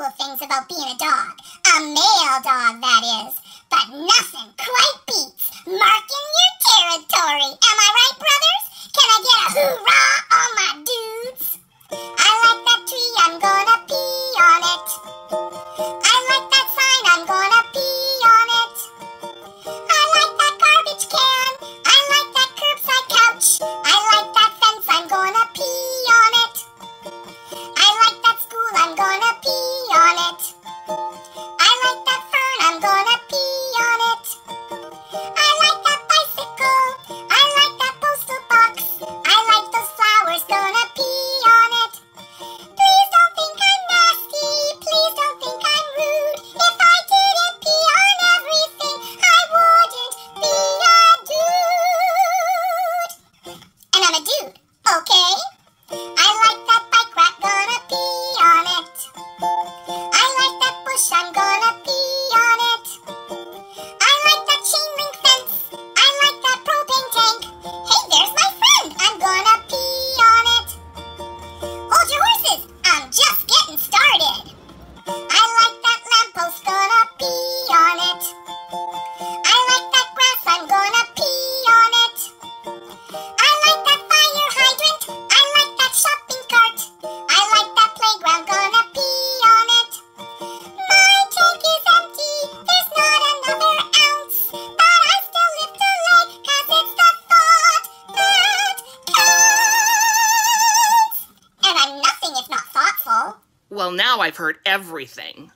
cool things about being a dog. A male dog, that is. But nothing quite beats well, now I've heard everything.